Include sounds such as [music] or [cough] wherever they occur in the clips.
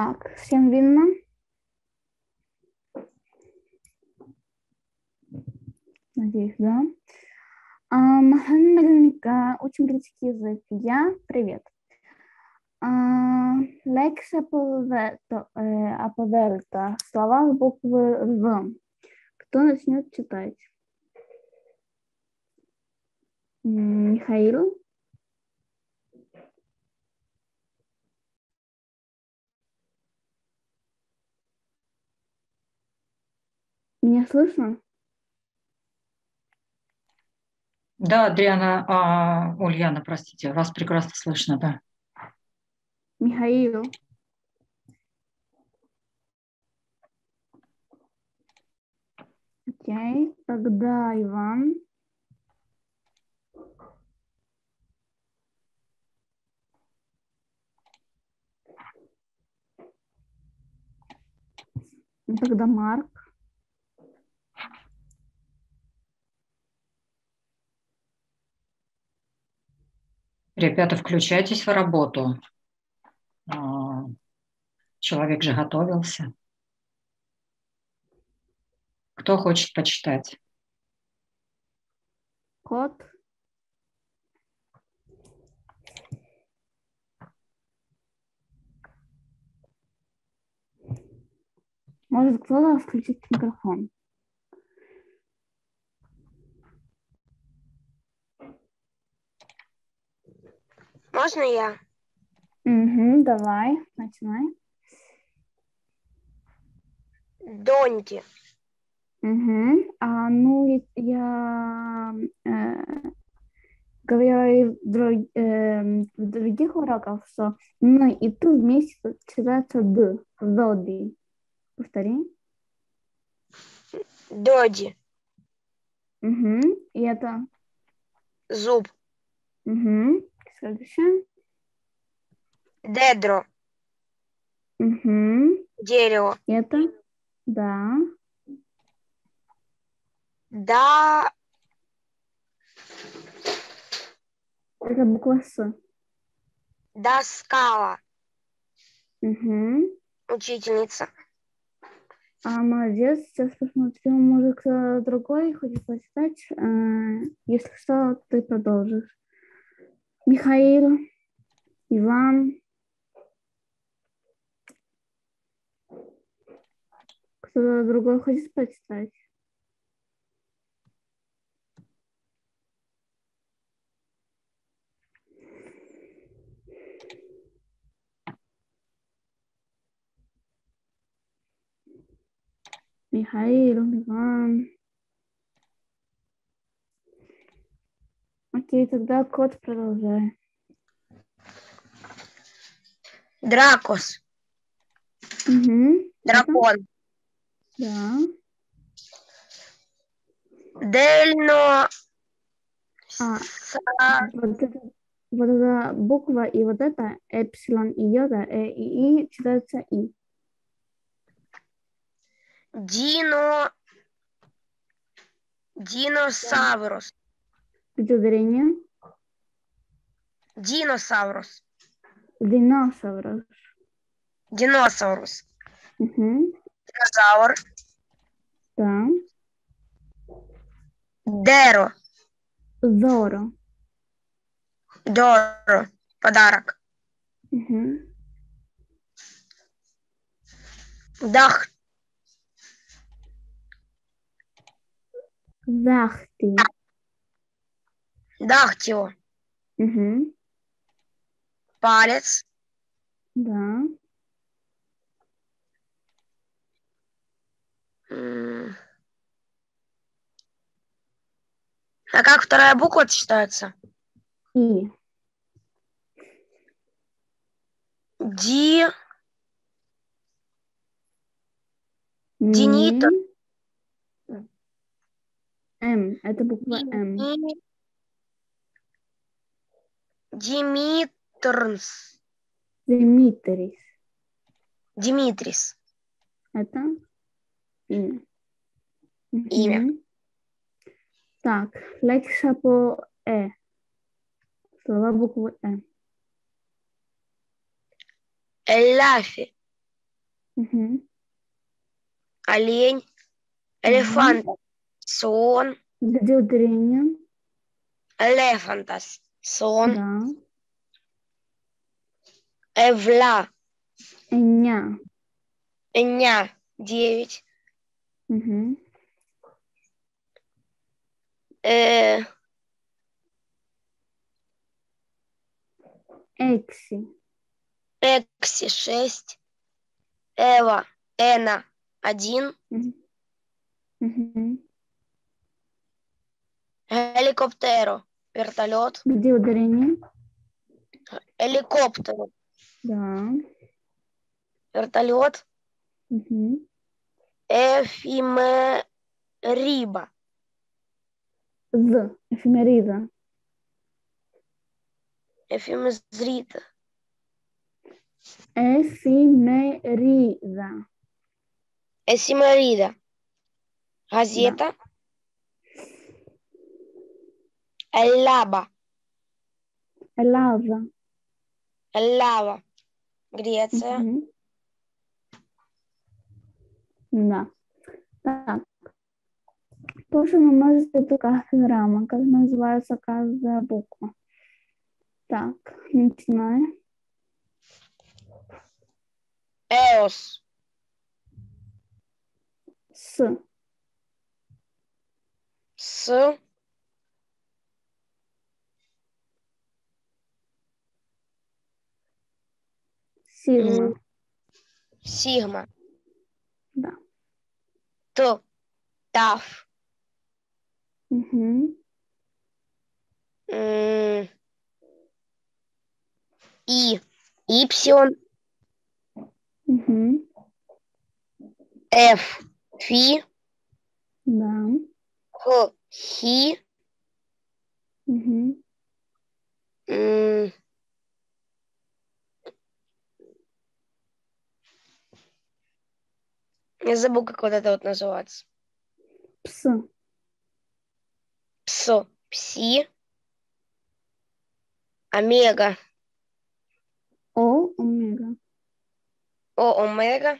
Так, всем видно? Надеюсь, да. А, наверняка учим греческий язык. Я, привет. А, Лекс Аповерто, э. Слова с буквы В. Кто начнет читать? Михаил? Меня слышно? Да, Адриана, а, Ульяна, простите, вас прекрасно слышно, да. Михаил? Окей, тогда Иван. Ну, Тогда Марк. Ребята, включайтесь в работу. А, Человек же готовился. Кто хочет почитать? Кот. Может кто-то включить микрофон? Можно я? Угу, давай, начинай. Донти. Угу. А, ну, я, э, говорила в, друг- э, в других уроках, что ну и тут вместе читается д, доди. Повтори. Доди. Угу. И это. Зуб. Угу. Следующее. Дедро. Угу. Дерево. Это. Да. Да. Это буква С. Доскала. Угу. Учительница. А, молодец. Сейчас посмотрю, может, кто другой хочет почитать. Э, Если что, ты продолжишь. Михаил, Иван. Кто-то другой хочет почитать? Михаил, Иван. Окей, тогда кот продолжай. Дракос. Угу. Дракон. Да. Дельно. А, Са- Вот, это, вот эта буква и вот это эпсилон и йода, э и и читается и. Дино. Диносаврус. Где ударение? Диносаврус. Диносаврус. Диносаурус. Угу. Динозавр. Да. Деро. Зоро. Доро. Подарок. Угу. Дах. Захти. Дахтио. Угу. Палец. Да. А как вторая буква читается? И. Ди. Динито. М. Это буква М. Димитрнс. Димитрис. Димитрис. Это имя. Имя. Так, лексика по Э. Слова буквы Э. Эляфи. Мгм. олень, элефант, слон, Где ударение? элефантас, слон, Да. эвля, Эня. эня, девять, Мгм. э, Экси. экси, шесть, эва, эна, один, Мгм. Мгм. геликоптеро, вертолет, Где ударение? геликоптер, Да. вертолет, Мгм. эфимериба, З. Эфемериза. эфимезрита, Эфемериза. эсимерида, газета, эллаба, Лава. эллава, Греция, Мгм. Да. Так. Тоже вы можете тут каждая грамма, как называется каждая буква. Так, начинаем. эос, С. с, Сигма. Сигма, Да. т, таф, м, и, ипсилон, Мгм. ф, фи, Да. х, хи, Мгм. м, я забыл, как вот это вот называется. Пс. Пс, пси, омега, О. Омега. о, омега,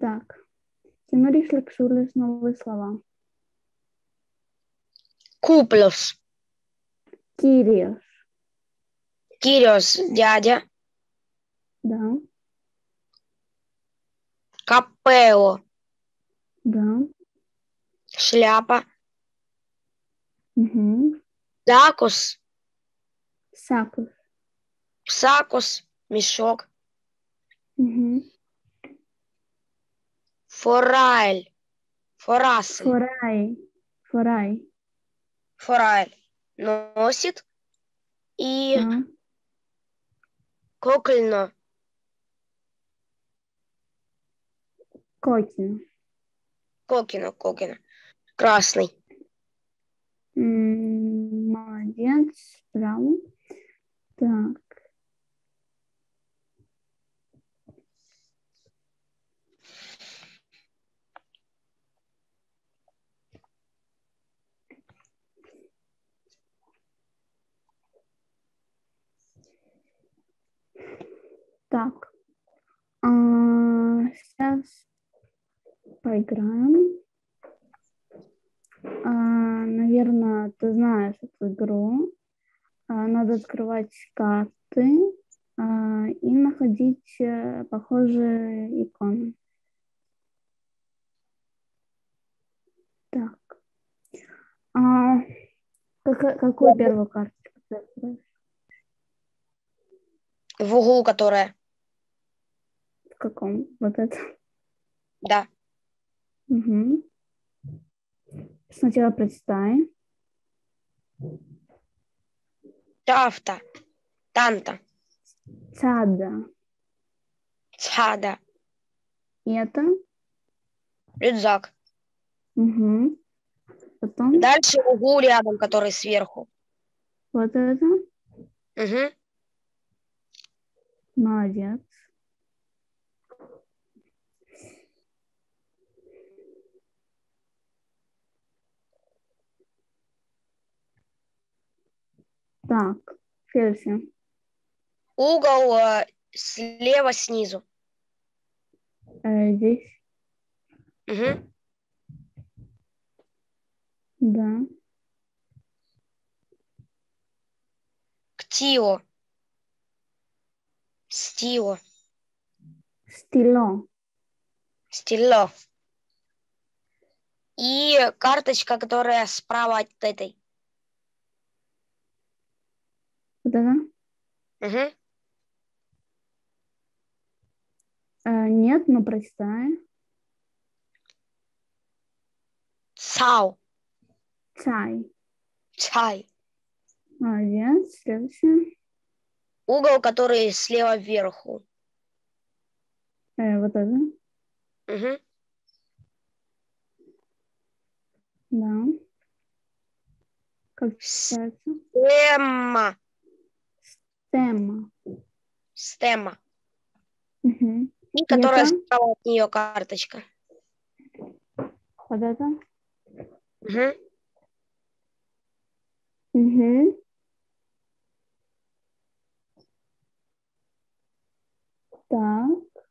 Так. Теперь рефлексируешь новые слова. куплюс, Кириос. кириос, дядя, Да. Капелло, Да. шляпа, Угу. дакус, Сакус. псакус, мешок, Угу. форайль, форасль, Форай. Форай. форайль носит и Да. кокльно, Кокин. кокино, кокино, красный, М, Молодец. Браво. Так. Так. А, сейчас поиграем. А, наверное, ты знаешь эту игру. А, надо открывать карты а, и находить э, похожие иконы. Так. А, как- какую первую карточку ты откроешь? в углу которая, В каком? Вот это. да, Угу. Сначала прочитай. тафта, танта, Цада. цада, это? рюкзак. Угу. Потом Дальше углу рядом, который сверху. вот это. Угу. Молодец. Так, следующее. Угол э, слева снизу. Э, здесь, Мгм. да. Ктио. Стио. Стило. Стило. И карточка, которая справа от этой. Это? Мгм. Э, нет, но прочитай. Цау. Чай. Чай. Молодец. Следующее. Угол, который слева вверху. Э, вот это. Мгм. Да. Как читается? Стема. Тема. Стема. Угу. И которая это? от нее карточка. Вот это. Мгм. Угу. Так.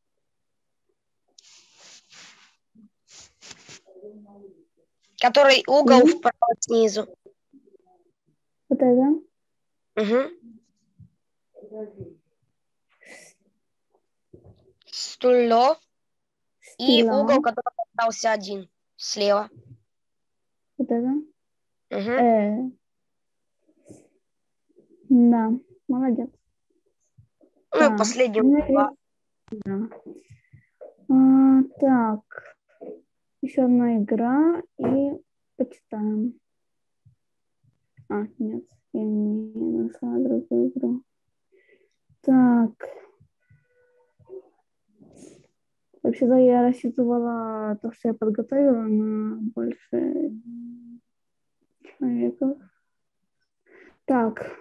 Который угол Мгм. вправо снизу. Вот это. Мгм. Стуло. И угол, который остался один. Слева. Вот это. Мгм. Э. Да. Молодец. Ну, так. последний Ну. Да. А, так. Еще одна игра и почитаем. А, нет, я не нашла другую игру. Так. Вообще-то я рассчитывала то, что я подготовила на больше человеков. Так.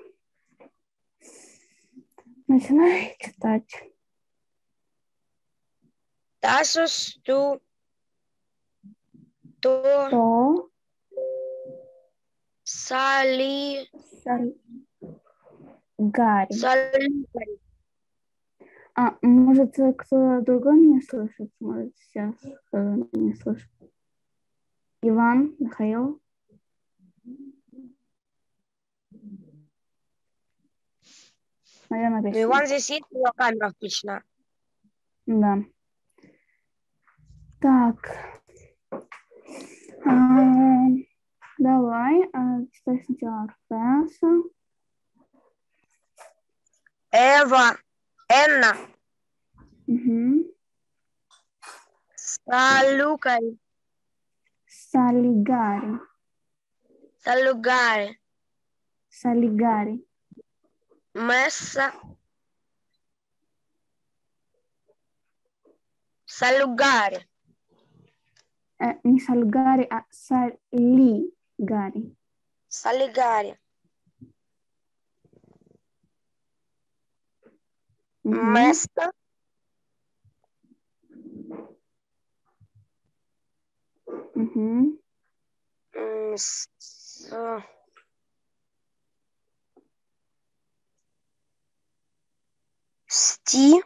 Начинай [laughs] читать. Тасус ту то То сали Сар- Гарри. сали А, может, кто другой меня слышит? Может, сейчас э, не слышит. Иван, Михаил. Наверное, Ну, песня. Иван здесь есть, у него камера включена. Да. Так. А, давай, а, читай сначала Арфеса. Эва, Энна, Угу. Салюкай, Салигари. Салюгари, Салигари. Месса, Салюгари, Э, не Сальгари, а Салигари. Салигари, Мгм. Месса, Мгм. м, с- с- Сти,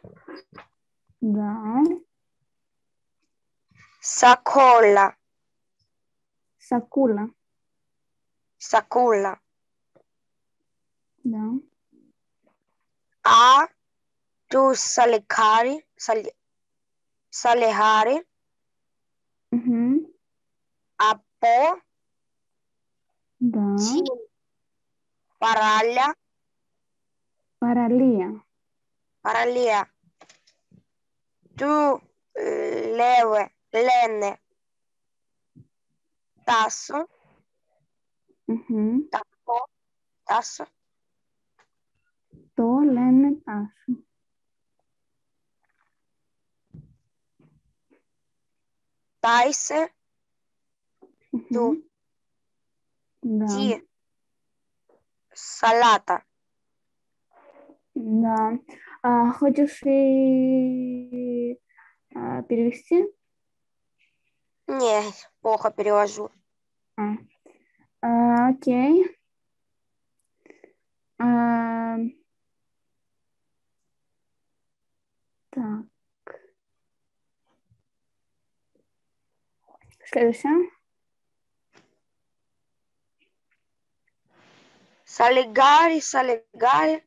Да. Сакола, Сакула. Сакула, Да. А, Ту Саликари, Сали- Салихари, Мгм. Апо, Да. Тин, Параля, Паралия. Паралия, Ту Леве, Лене, Тассо, Мгм. Тассо, Тассо, То Лене Ташу. Тайсе, Мгм. Ту, Да. Ти, Салата. Да. А, хочешь и а, перевести? Не, плохо перевожу. А. А, окей. А, quer deixar? Salegare, salegare.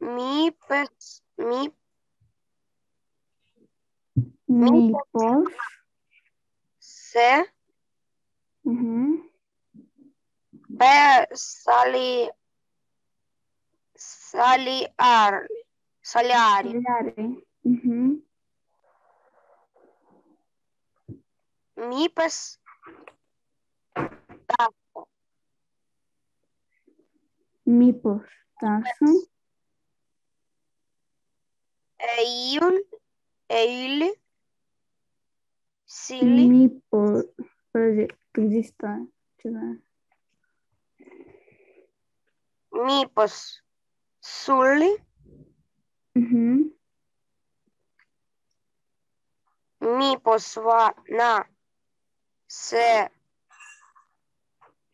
Mi, pers, mi, mi, pers, se, uh-huh per, sali, saliar, saliare. Saliare. Uhum. Мипос. Такса. эйюль эйли сили Мипос. Подожди, ты где читаешь? Читаешь. мипос сули Угу. мипос ва на се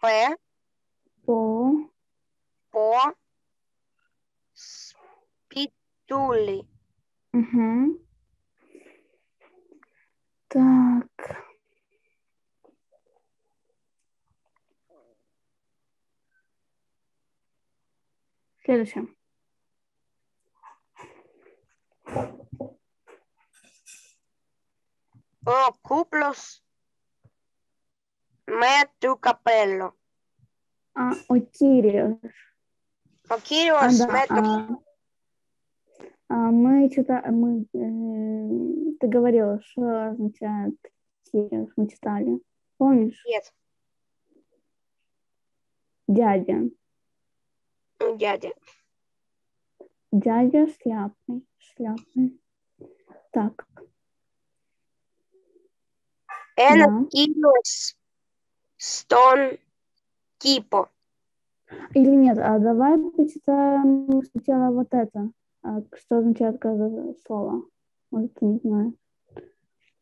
пе По. по спитули. Угу. Так. Следующее. Oculos me tu capello. А, Окириус. Окириос А, да, me tu а, а, мы что-то, мы, э, ты говорила, что означает Кириус, мы читали. Помнишь? Нет, Дядя. дядя. Дядя шляпный. Шляпный. Так, да. Кириос стон кипо. Или нет, а давай почитаем сначала вот это. А, Что означает каждое слово? Может, не знаешь.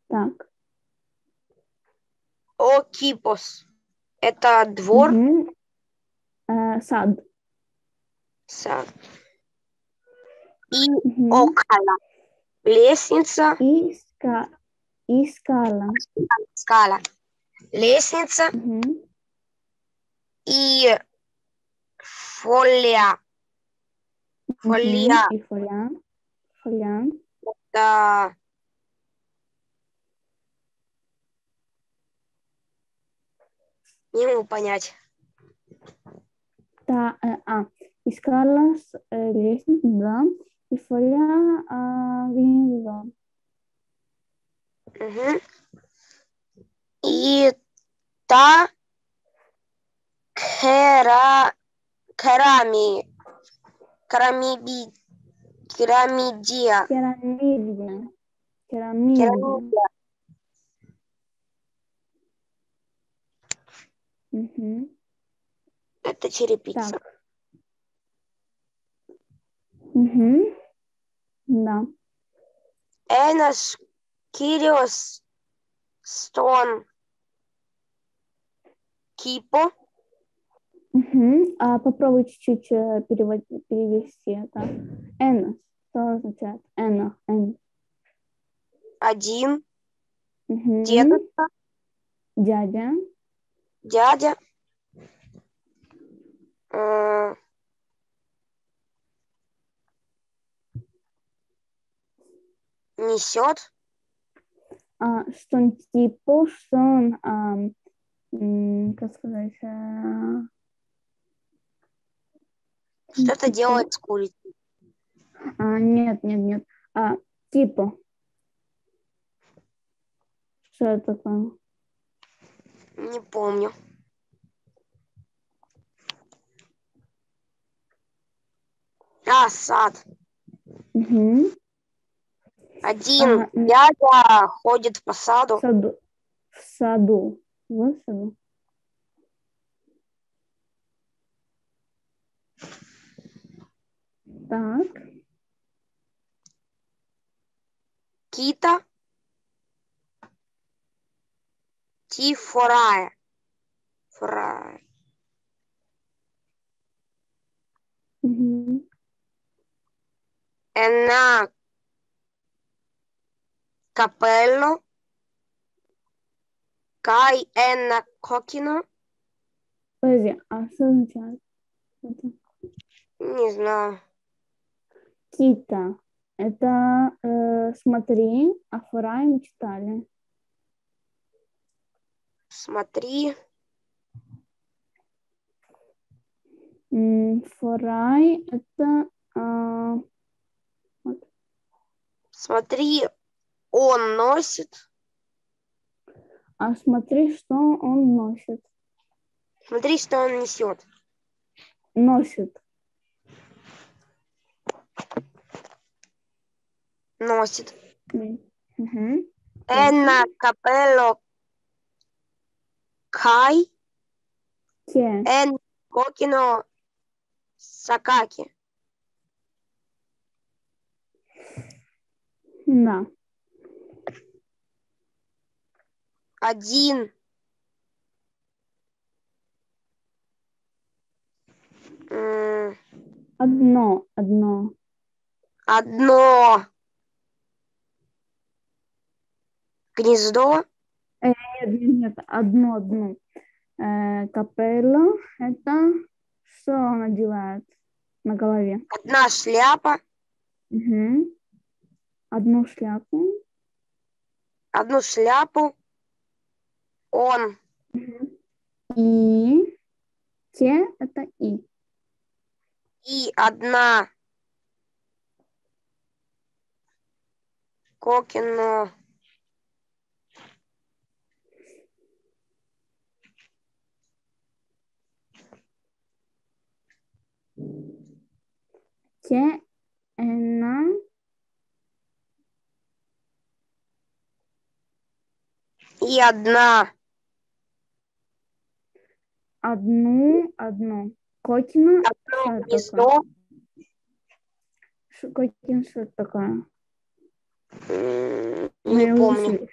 Так. О кипос. Это двор, Мгм. Э, сад. сад. И Мгм. около. Лестница, И, ска... и скала. скала. Лестница и фолия. Фолия. И фоля. Фоля. Да. Не могу понять. Та, э, а, и скала с э, лестница, да. И фоля а, гнездо. Мгм. И та кера, керами, керамиби, керамидия, Керамидия. Керамидия. Мгм. Это черепица. Так. Угу. Да. Энос Кириос Стон Кипо. Угу. А попробуй чуть-чуть э, перевод- перевести это. Энос. Что означает? Эно. Эн. Один. Мгм. Дедушка. Дядя. Дядя. Э, Несет. А, что он типа, что он, м, как сказать, э, Что-то делает с курицей. а, нет, нет, нет, а, типа. Что это такое? Не помню. А, сад. Угу. Один А, дядя ходит по саду. В саду. В саду. Саду. Так. Кита. Тифорая. Форая. Угу. Ена капелло. Кай Энна Кокино. Подожди, а что означает? это? Не знаю. Кита. Это э, смотри, а Фурай мы читали. Смотри. М, Фурай это а, Смотри, он носит. А смотри, что он носит. Смотри, что он несет. Носит. Носит. Мгм. Энна Капелло Кай Ке. Эн Кокино Сакаки. Да. Один. Одно, одно. Одно. Гнездо. Нет, нет, нет, одно, одно. Э, капелло – это что он надевает на голове? Одна шляпа. Мгм. Одну шляпу. Одну шляпу. Он. И те – это и. И одна. Кокино. Те – она И одна. Одну, одну. Кокина Одно гнездо. Ш- Кокин что это такое? Не уже помню.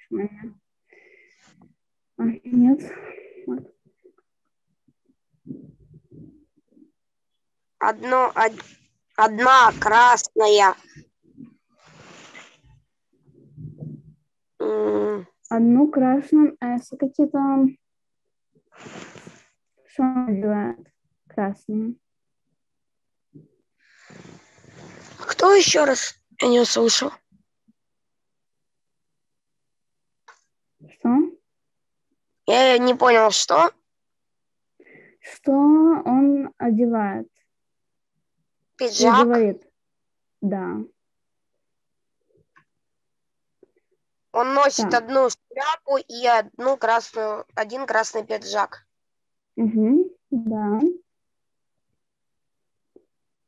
А, нет. Вот. Одно, од- одна красная. Одну красную С какие-то... Что он надевает? Красную. Кто еще раз? Я не услышал. Что? Я не понял, что? Что он одевает? Пиджак. говорит. Да. Он носит Так. одну шляпу и одну красную, один красный пиджак. Угу. Да.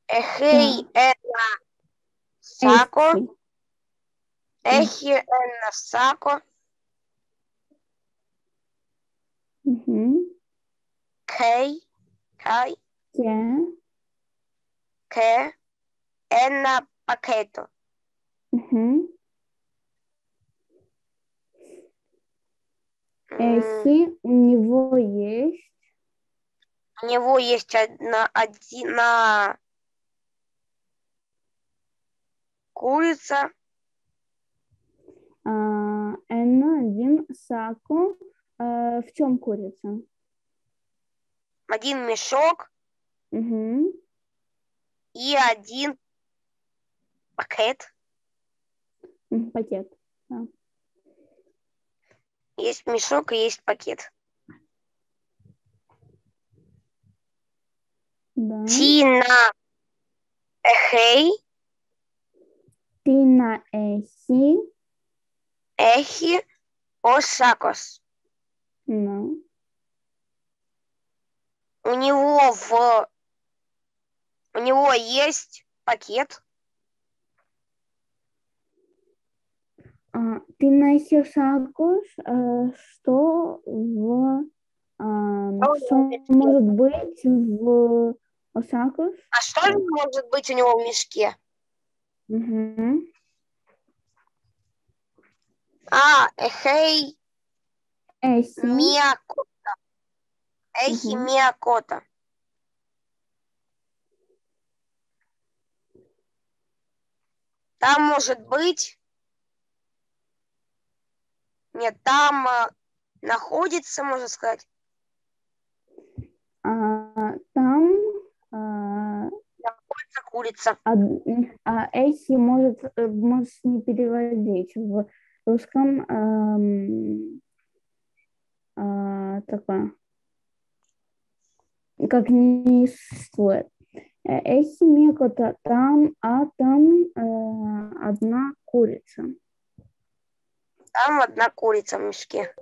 Эхей Энна Сако. Эхи Энна Сако. Угу. Кей. Кай. Те. Ке. Энна Пакето. Угу. Эйси. У него есть. У него есть одна, одна курица, А, Н один саку. А, в чем курица? один мешок Угу. и один пакет. Пакет. Есть мешок и есть пакет. Да. Тина Эхей, Тина Эйси. Эхи Осакос. Ну. У него в у него есть пакет. А, ты носишь сакош, а, что в а, что может быть в сакош? А что же может быть у него в мешке? Угу. А, Эхей Эйси. Миакота. Эхи Мгм. Миакота. Там может быть... Нет, там... а, находится, можно сказать. Курица. од- а, эхи может, э, можешь не переводить. В русском ам, а, такое, как не существует. Э, Эхи мекота там, а там э, одна курица. Там одна курица в мешке.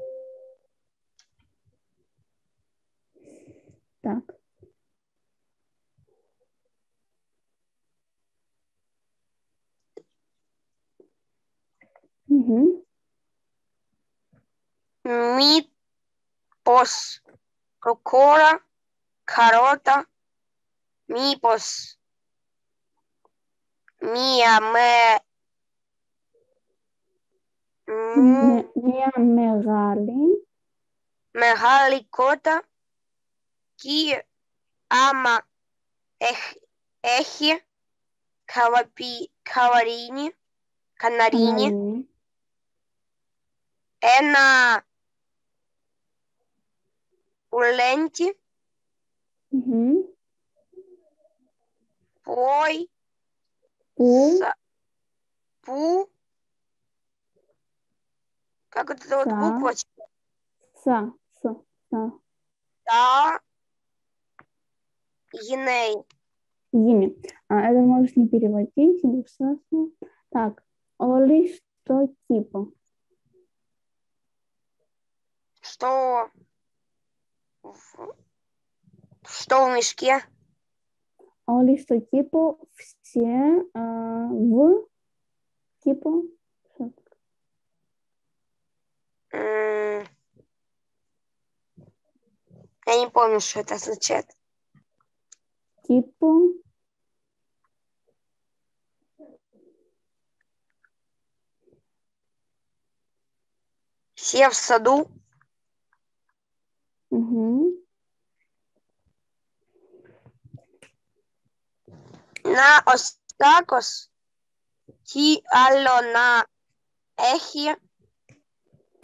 Так. Ujú. Μήπως κοκόρα, καρότα, μήπως μία με... Μια μεγάλη. μεγάλη κότα και άμα έχ- έχει καβαπι, καβαρίνι, καναρίνι, ένα πουλέντι πόι που που как это вот буква? Са, са, са. Да. Еней. Зиме. А, это можешь не переводить. Так, Оли, что типа? Что? в- Что в мешке? Оли что типа все а, в типа Я не помню, что это означает. типа Все в саду. мгм. Να ο Στάκος τι άλλο να έχει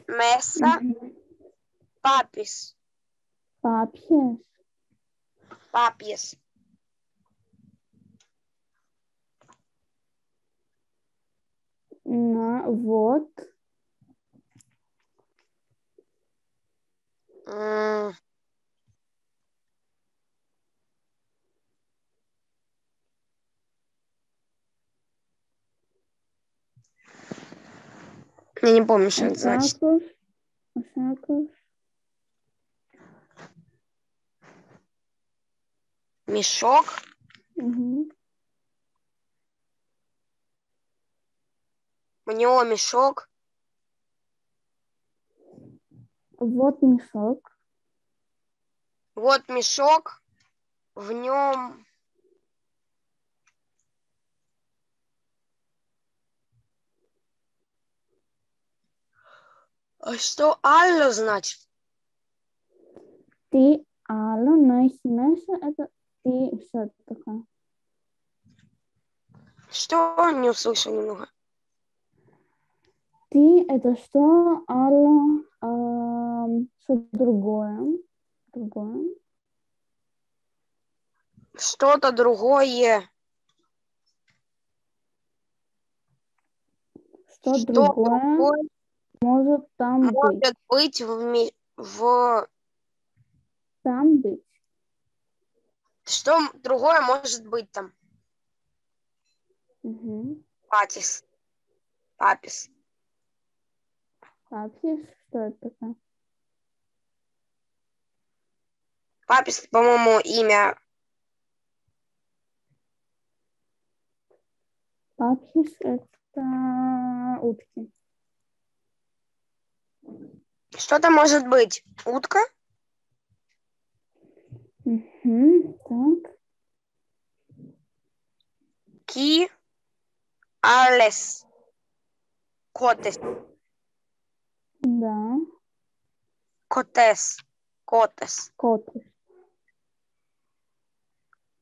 μέσα Мгм. πάπης, Папьес. πάπιες. На вот Я не помню, что это значит. Мешок. Мгм. У него мешок. Вот мешок. Вот мешок. В нем А что Алло значит? Ты Алла, Нехи, Неша, это ты что такое? Что не услышал немного? Ты это что, Алла, ам, что другое? Другое. Что-то другое. Что, Что другое, другое может там быть? может быть в, ми- в... Там быть. Что другое может быть там? Угу. Патис. Папис. Папьес, что это такое? Папис, по-моему, имя. Папьес это утки. Что там может быть? Утка? Угу. Так. Ки. Алес. Котес. Да. Котес. Котес. Кот.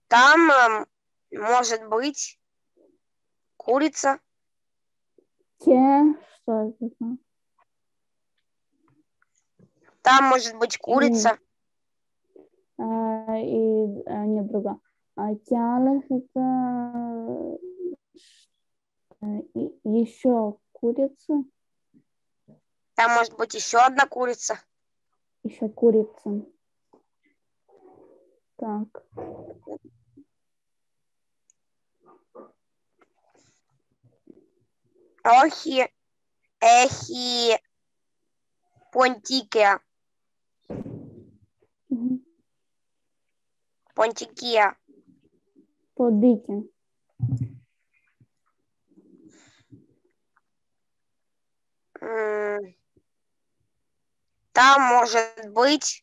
Там эм, может быть курица. Те, что это? Там может быть курица. А, и а, нет, другая. А тялых это э, и- еще курица, Там может быть еще одна курица. еще курица. Так, Охи, эхи, понтикия, мгм. понтикия. подыки, М, Там может быть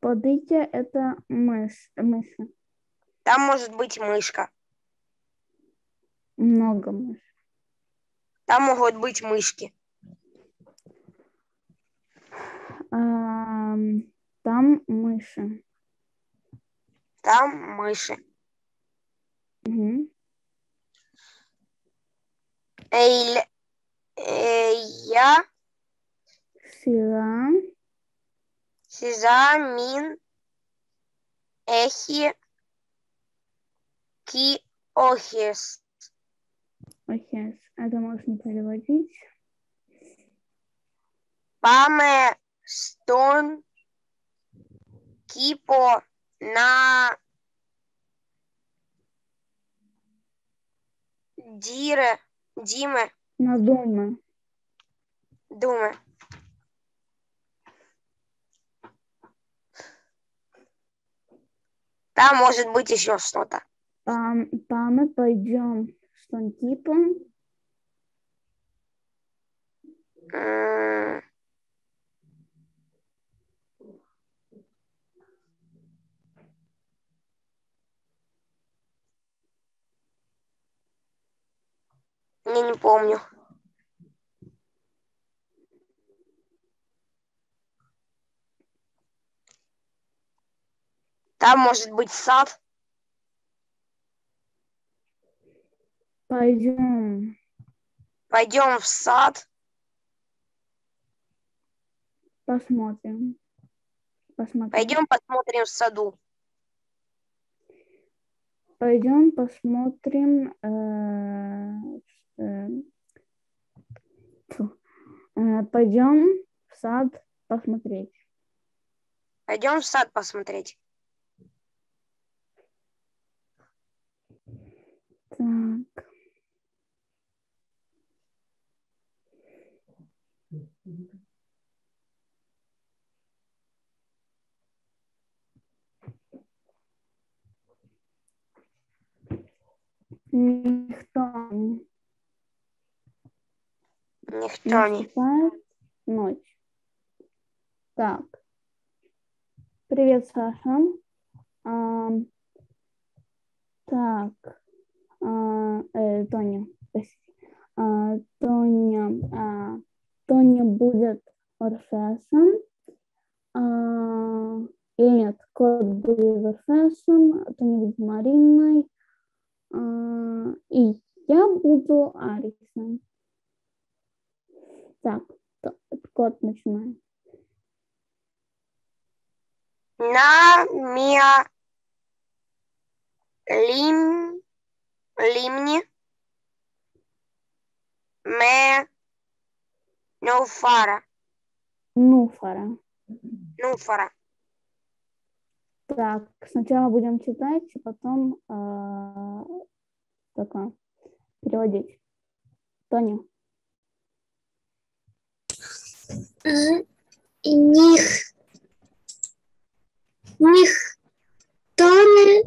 подыки это мышь, мыши, Там может быть мышка. много мышь. Там могут быть мышки. Ам, там мыши. Там мыши. Мгм. Эйль, э, я, Сира, сиза, мин, эхи, ки, охис. окей, это можно переводить. Паме, стон, кипо, на, дире, диме, Надумай. думе. Там может быть еще что-то. Пам, памы пойдем что типа Я не помню. Там может быть сад. пойдем Пойдем в сад. посмотрим. Посмотрим. Пойдем посмотрим в саду. Пойдем посмотрим. э. Э, пойдем в сад посмотреть. Пойдем в сад посмотреть. Так. Никто Никто не. ночь. Так. Привет, Саша. Ам, так. А, э, Тоня. А, Тоня, а, Тоня будет Орфесом. А, или нет, кот будет Орфесом, Тоня будет Мариной. А, и я буду Арисом. Так, кот начинает. На мia лим лимни ме нуфара Нуфара. нуфара. Так, сначала будем читать, а потом а, только переводить. Тоня. них ніхто не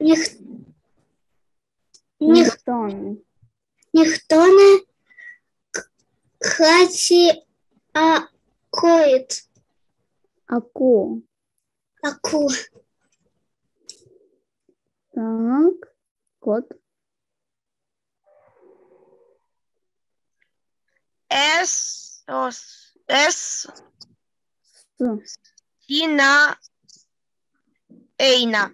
ніх, ніх, Никто. не- ніхто не к- хаті а коїть Аку. аку Так, кот. Ес ос- ес С. тина ейна.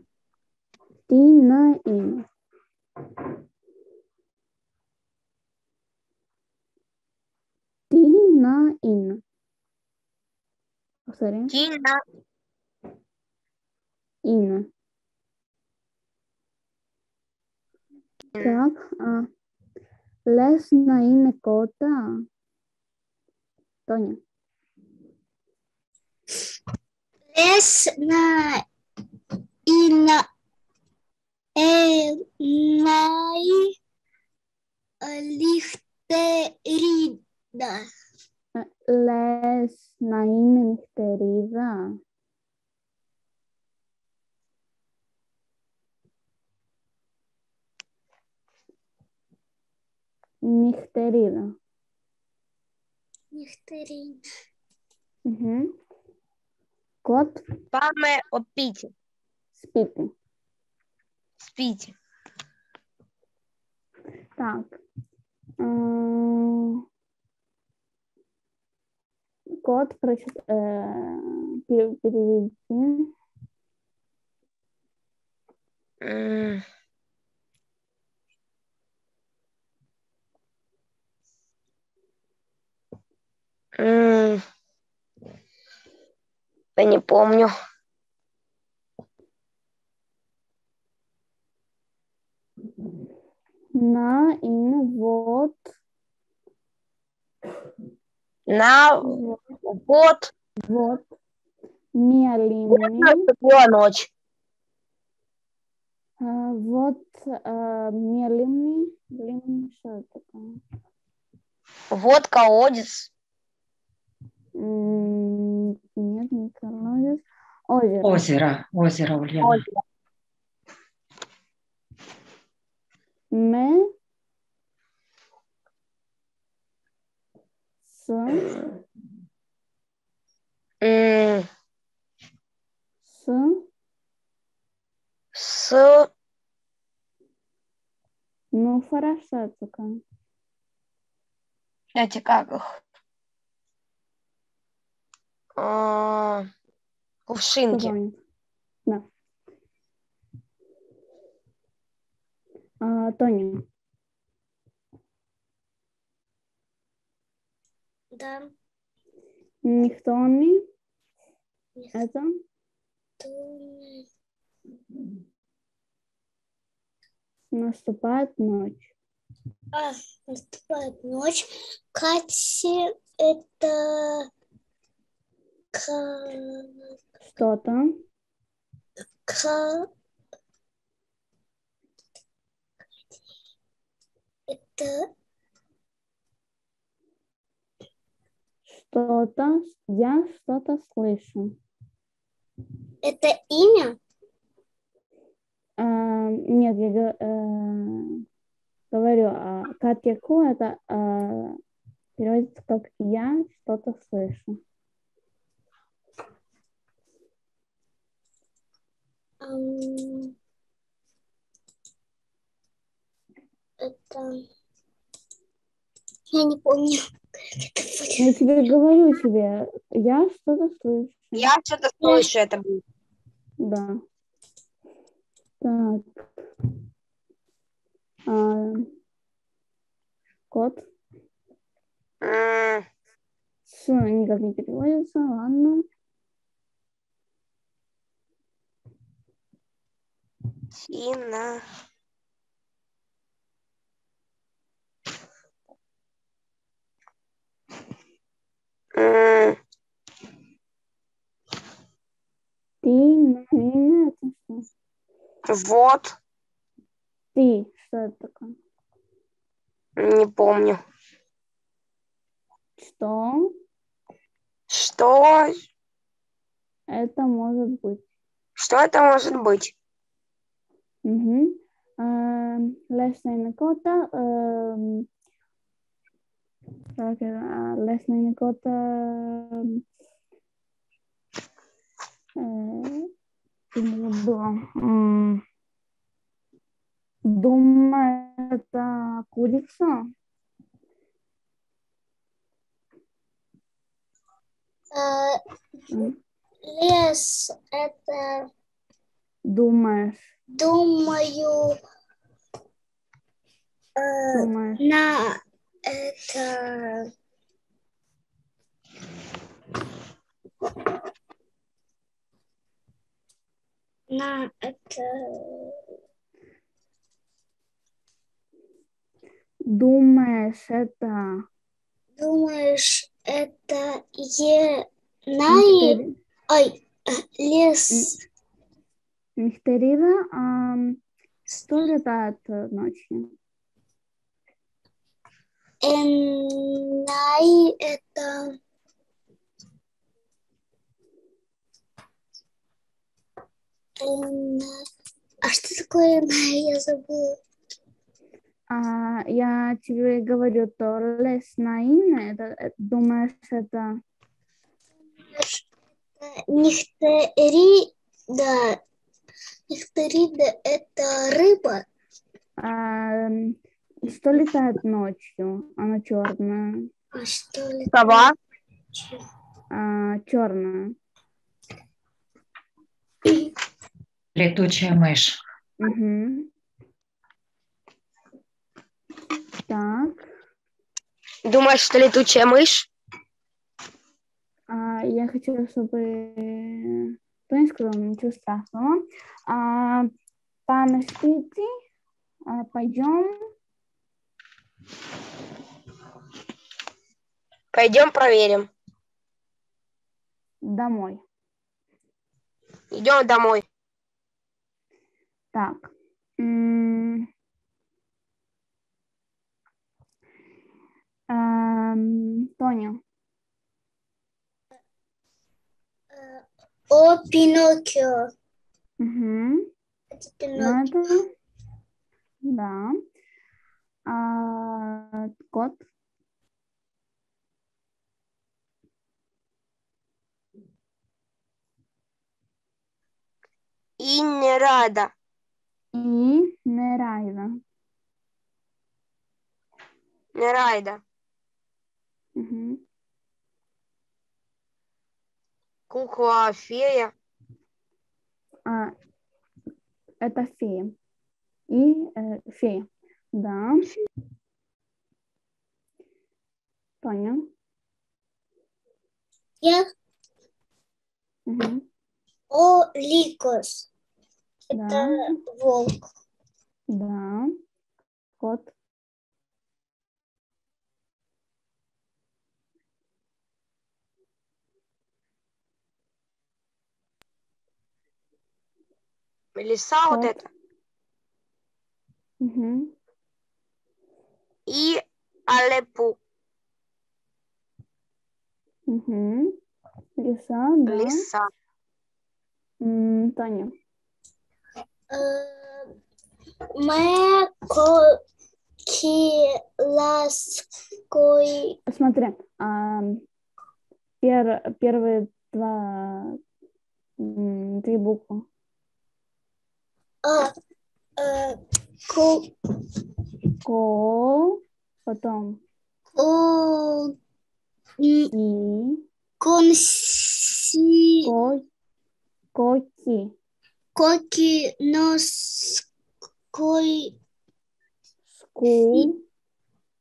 Ты на имя. на ин. Повтори. Тина. Ин. Так. А. Лес на ин кота. Toño. Es na ina e lichterida. Λες να είναι νυχτερίδα. Νυχτερίδα. Нехтарин. Угу. Кот. Паме опіті. Спіти. Спіті. Так. Э, кот прочит... Э, переведи. М. М. Я не помню. На ин вот. На Вот. вот Вот. Была ночь. А, Вот а, мелими. Блин, что это такое? Вот колодец. М, Нет, не колодец. Озеро. Озеро, озеро, Ульяна. Озеро. Ме. С. М. С. С Ну, хорошо, только. эти как их? А, Кувшинки. Да. А, Тоня. Да. Никто не. Это. Наступает ночь. А, наступает ночь. Катя это к... Что-то. к... Это Что-то. Я что-то слышу. это имя? А, нет, я э, говорю, а, Катя Ку это а, переводится как я что-то слышу. Это я не помню. Я тебе говорю тебе, я что-то слышу. Я что-то слышу, это будет. Да. Так. А, кот. С никак не переводится, ладно. Тина. М, Ты, на имя, это что? Вот, Ты, что это такое? не помню. Что Что? это может быть? Что это может быть? Угу. Лесная кота. это, а, Лесная кота. э, Думаю, это курица. М, Лес это, Думаешь, думаю, э, на это На это Думаешь, это думаешь, это е най ой э, лес нектарида? Ам, Что летает э, ночью? Эн- най это а что такое най я забыла А, я тебе говорю, то лес наина, это, это- думаешь, это Нихтери, да. Нихтерида это рыба. ам, что летает ночью? Она черная. А что ли? Сова. черная. Летучая мышь. Мгм. Так, Думаешь, что летучая мышь? а, я хочу, чтобы сказал, ничего страшного. А, Панашпити, а, пойдем. Пойдем проверим. домой. Идем домой. Так. Тоня. О, Пиноккио. Мгм. Это Пиноккио. Надо. Да. А, кот. И не рада. И Нерайда. Не райда. Мгм. Кукла фея. А, это фея. И э, фея. Да. Тоня. Я Мгм. О, Ликос. Да. Это волк. Да. Кот. Лиса вот это. Мгм. И Алепу. Мгм. Лиса, да. Лиса. М, Таня. Э, Мэко ки лаской. Смотри, а, пер- первые два, м, три буквы. А, э, ку, Ко, потом м, и, конси, ко, коки, коки ноской, ску,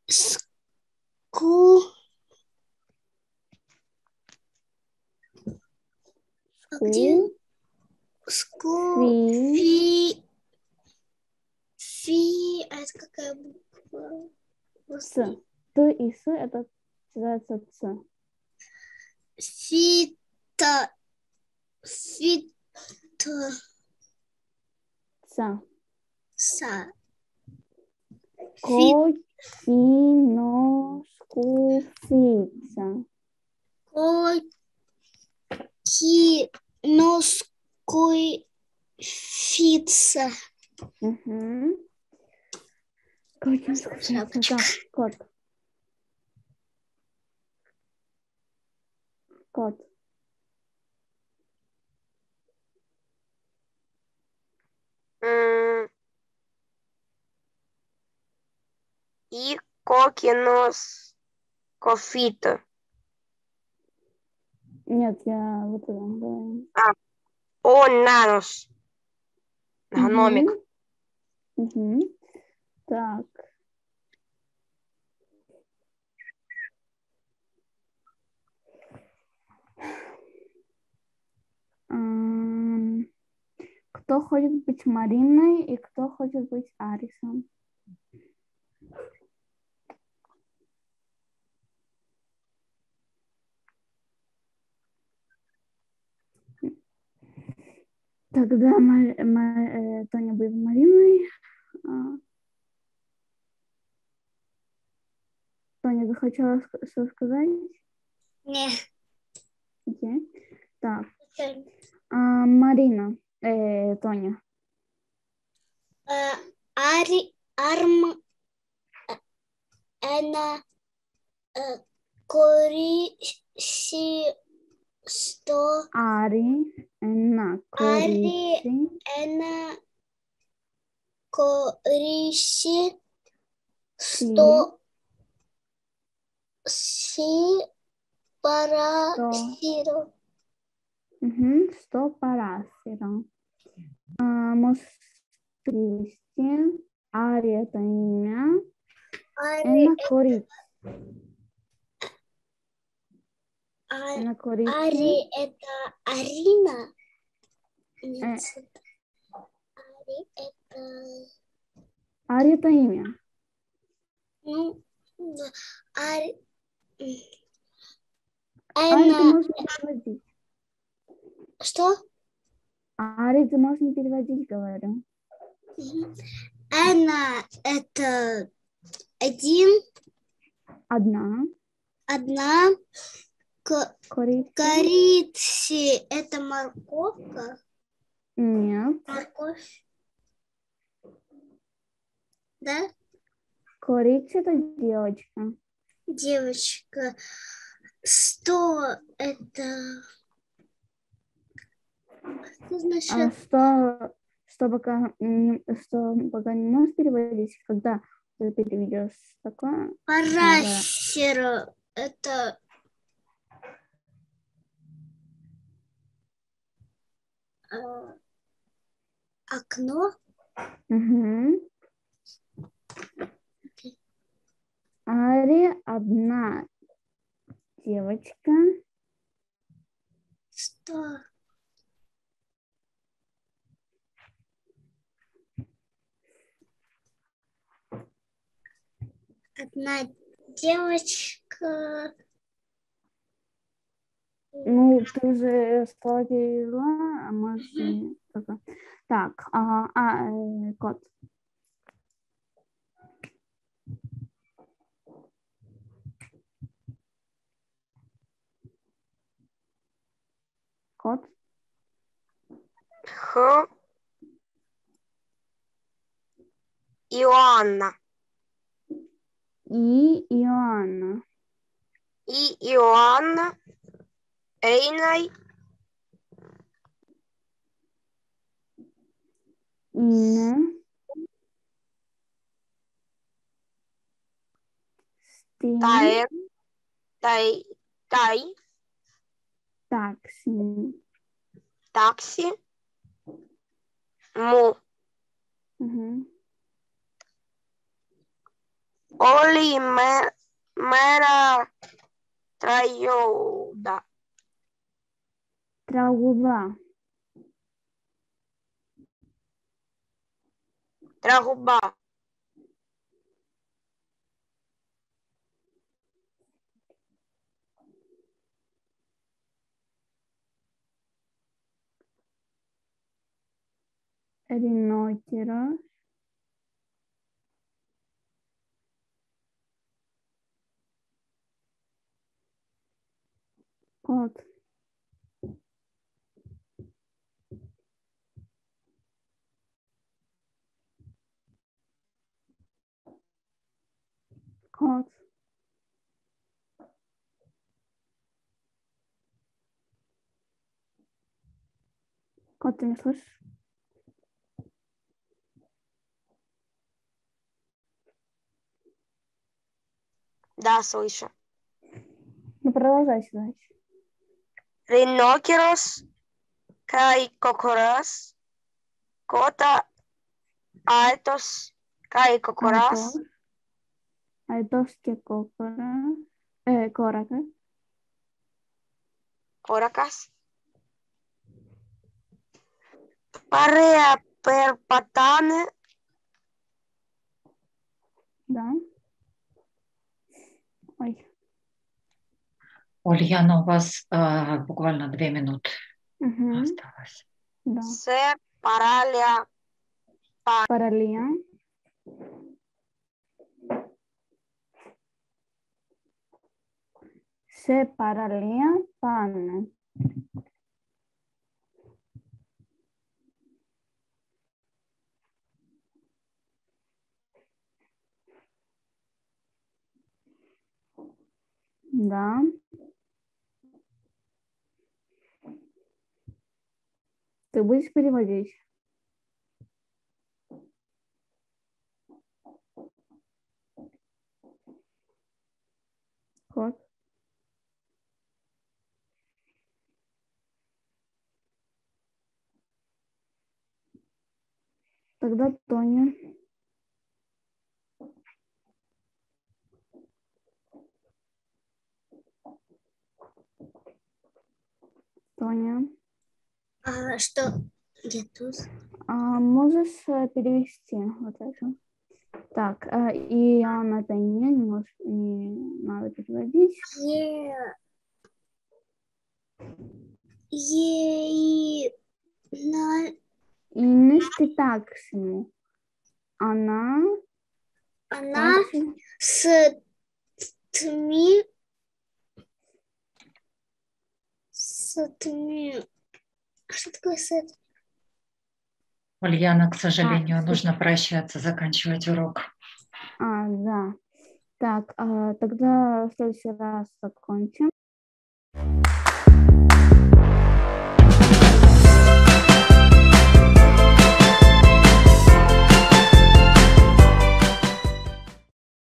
ску, а где? Ску, фи, фи, а это какая буква? с. Т и с это называется ц. Фита, фита, Ц. са, Кокиношкуфица. коки ноской фица. Угу. Кот. Кот. М, И кокинос кофито. Нет, я вот это говорю. Он на. Гномик. Угу. Так. Кто хочет быть Мариной и кто хочет быть Арисом? Тогда Ма- Ма- э, Тоня будет Мариной. А. Тоня, ты хотела ск- что сказать? Не. Окей. Так, а, Марина, э, Тоня. Э, Ари, арм, э, эна, э. Кориси, эна, кориси, сто, си, пара, Сто. сиро. Мгм, сто парасиро. А, можешь перевести. Ари это имя. Ари, Энна Корици. А- Энна Корици. Ари это Арина? Нет. Э. Ари это... Ари это имя. Ну, да, Ари... м. Ари Эна... можно переводить. Что? Ари это можно переводить, говорю. Эна это один, Одна. одна. К- Кориси. Корицы это морковка. Нет. Морковь. Да? Корица это девочка. Девочка. Сто это... Что А значит? что, что пока, не- что пока не можешь переводить, когда ты переведешь такое? Парасера. Это... э, окно. Угу. Ари одна девочка. Что? Одна девочка. Ну, ты уже перевела, а может. Так, а, а, э, кот. Кот. Х. Иоанна. И Иоанна. И Иоанна. عيني Time. Tai. Tai. Taxi. Taxi. Mu. Uhum. Oli mera traioda. Τραγουδά. Τραγουμπά. ερινόκερος, Κότ. Ринокерос. Кот. Ты меня слышишь? Да, слышу. Ну, продолжай дальше. Ринокерос. Кай кокорас. Кота. Альтос. Кай кокорас. Айдос. Айдос que cocora. Eh, cораca. Коракас. Парея перпатаны. Да. Ой. Ульяна, у вас а, буквально две минуты Мгм. осталось. Да. Се параля Паралия. Se paralía pan. Да. Ты будешь переводить? Вот. Тогда Тоня. Тоня, А что? Я тут. а можешь э, перевести вот это? Так, э, и Анна это не, не, можешь, не надо переводить. Е... Ей... На... И нести таксиму. Она Она такси- с тми... С тми... А Что такое с Ульяна, к сожалению, с- нужно прощаться, заканчивать урок. А, да. Так, а, тогда в следующий раз закончим.